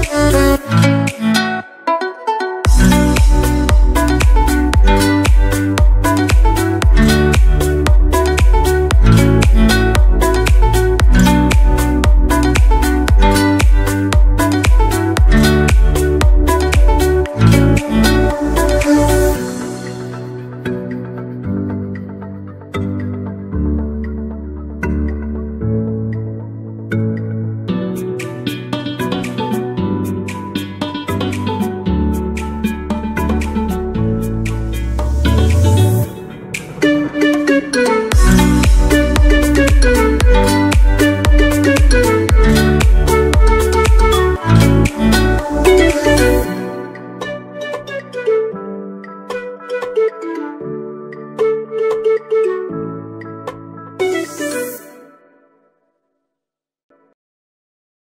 Música